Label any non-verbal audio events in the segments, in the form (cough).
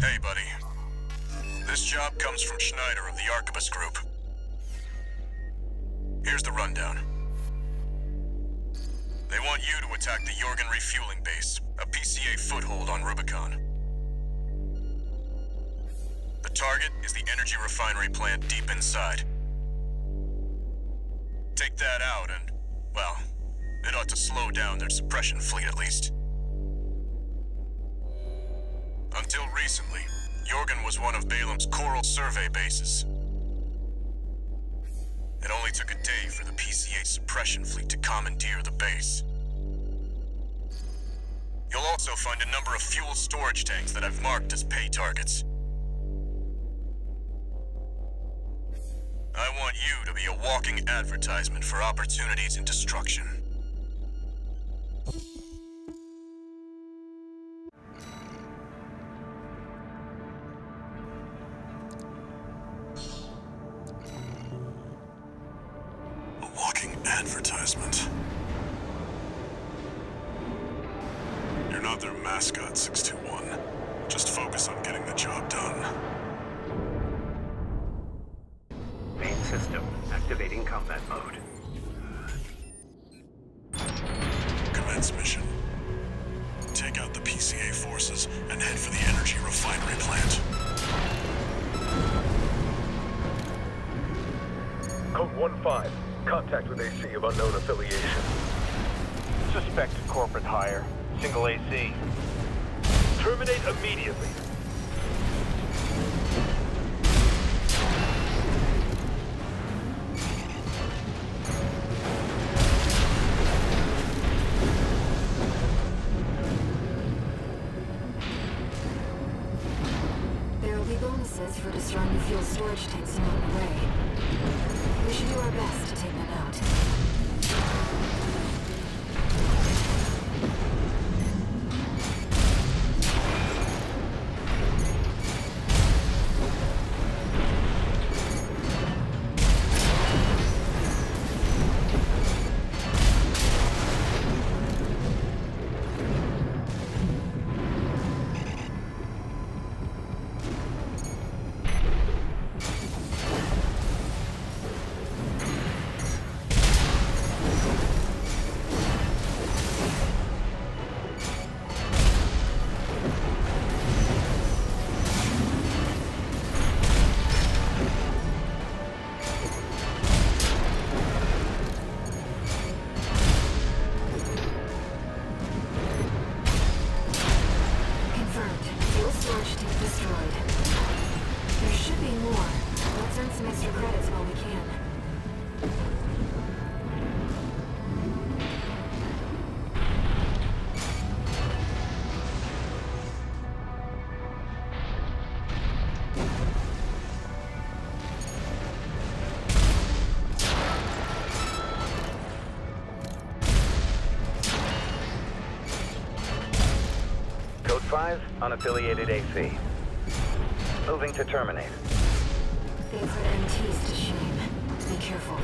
Hey, buddy. This job comes from Schneider of the Arquebus Group. Here's the rundown. They want you to attack the Jorgen refueling base, a PCA foothold on Rubicon. The target is the energy refinery plant deep inside. Take that out and, well, it ought to slow down their suppression fleet at least. Recently, Jorgen was one of Balam's coral survey bases. It only took a day for the PCA suppression fleet to commandeer the base. You'll also find a number of fuel storage tanks that I've marked as pay targets. I want you to be a walking advertisement for opportunities in destruction. Mascot, 621. Just focus on getting the job done. Fuel storage tanks unaffiliated AC. Moving to terminate. They put MTs to shame. Be careful.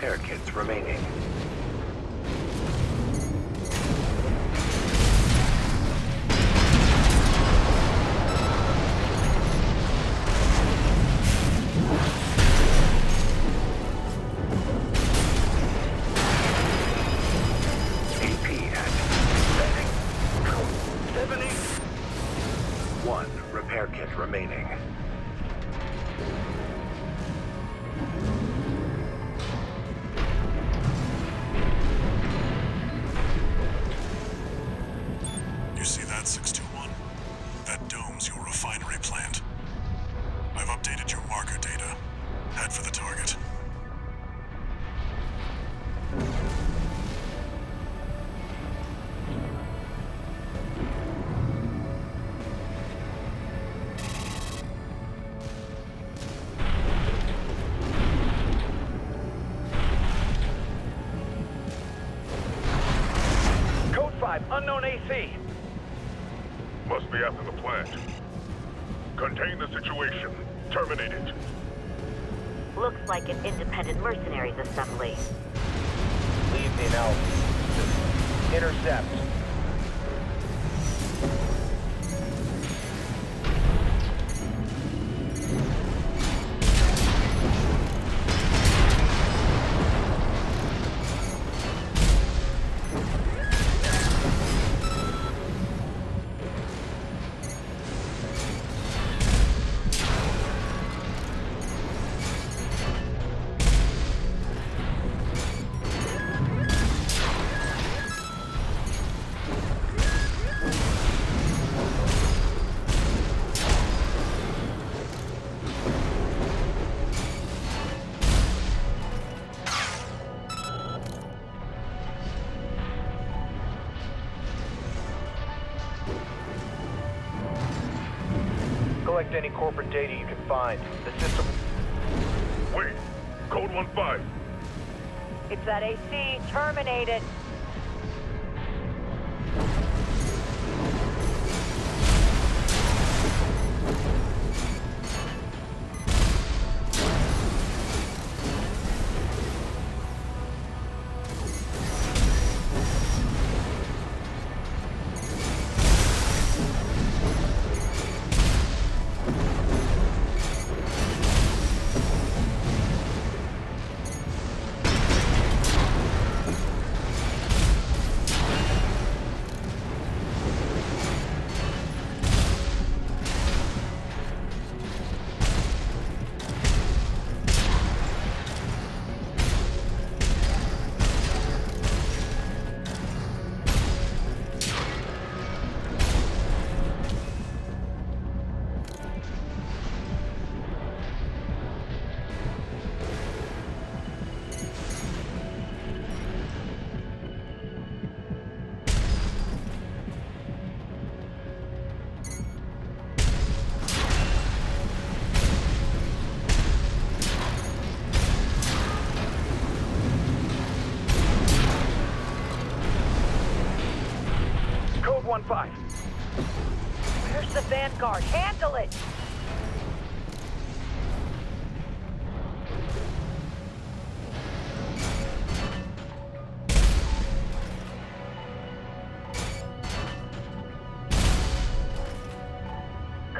Repair kits remaining. Intercept. Collect any corporate data you can find. The system... Wait. Code 1-5. It's that AC. Terminate it.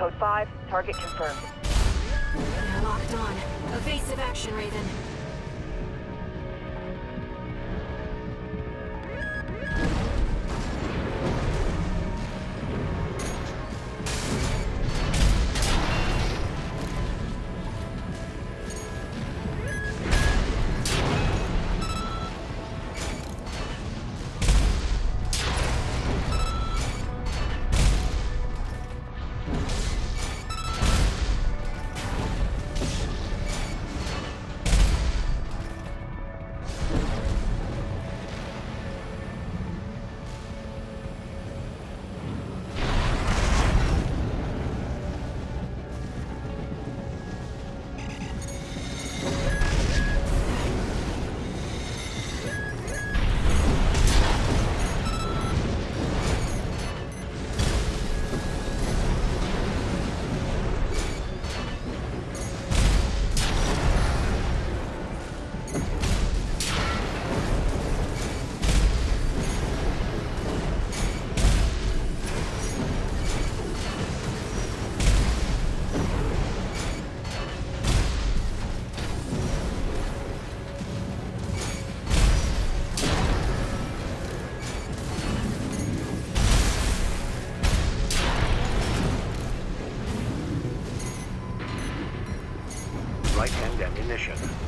Code 5, target confirmed. Locked on. Evasive action, Raven.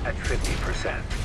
At 50%.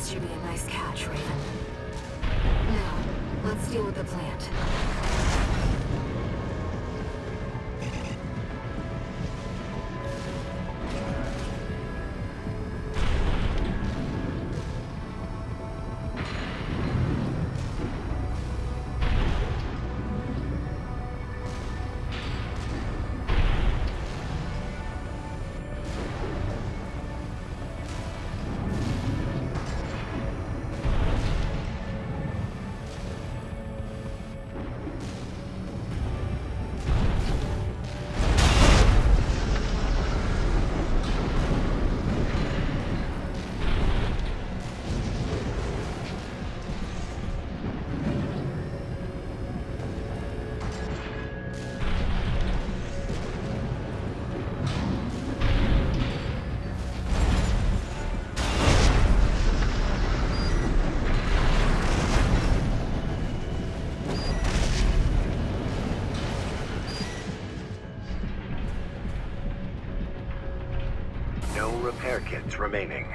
This should be a nice catch, Raven. Now, let's deal with the plant. seconds remaining.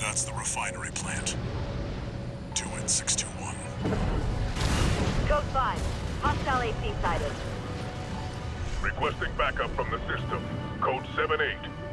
That's the refinery plant. Two in 621. Code 5. Hostile AC sighted. Requesting backup from the system. Code 78.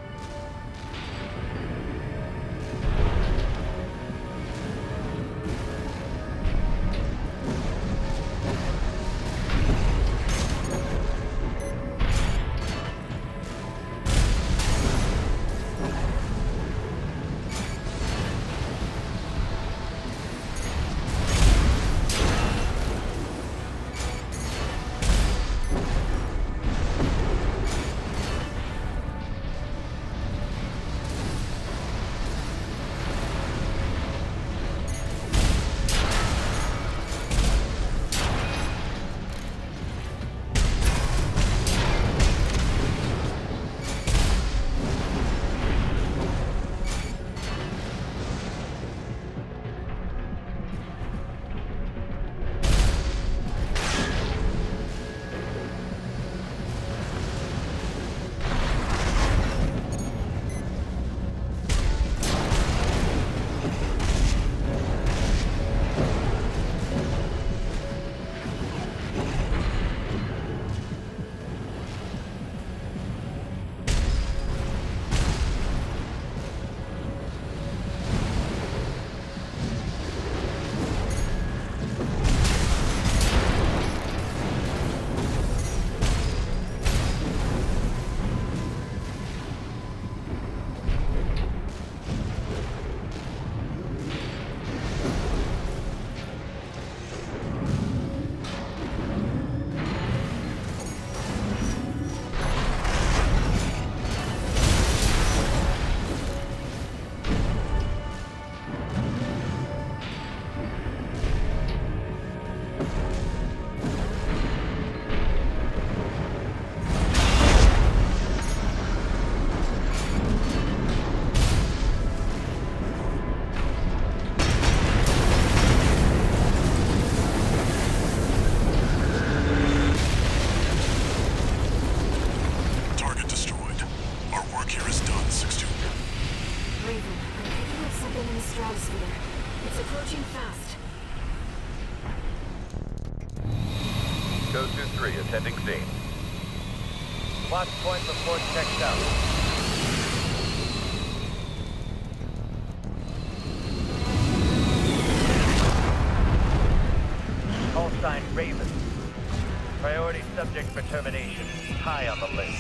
something.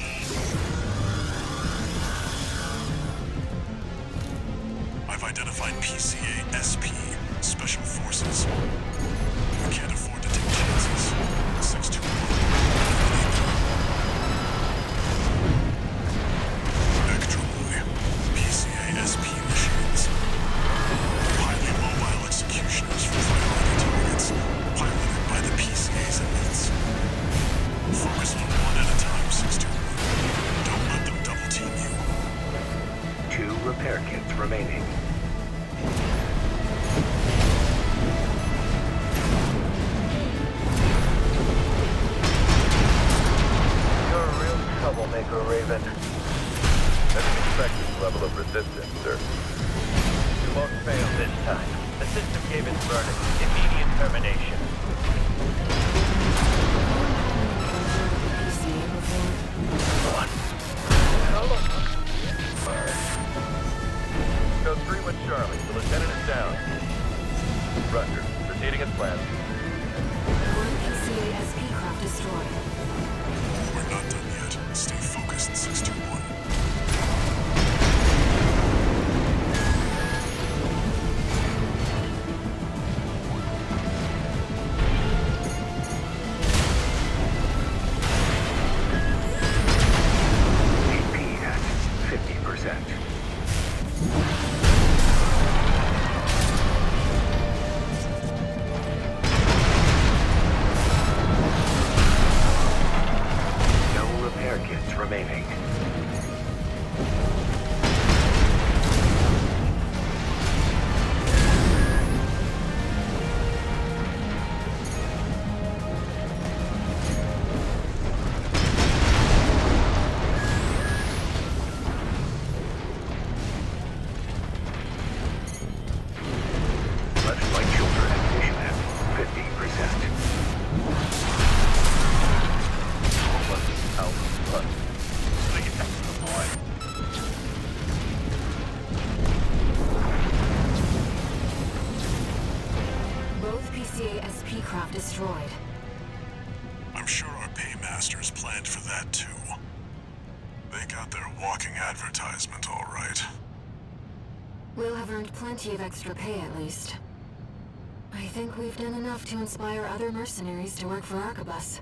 I've identified PCA SP, Special Forces. We can't afford to take chances. Have earned plenty of extra pay at least. I think we've done enough to inspire other mercenaries to work for Arquebus.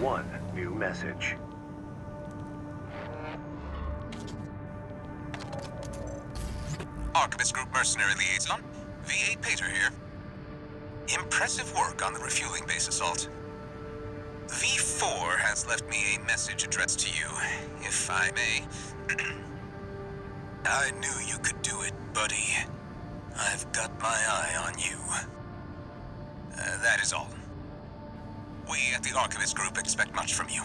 One new message. Arquebus Group Mercenary Liaison, V8 Pater here. Impressive work on the refueling base assault. V4 has left me a message addressed to you, if I may. (clears throat) I knew you could do it, buddy. I've got my eye on you. Uh, that is all. We at the Arquebus Group expect much from you.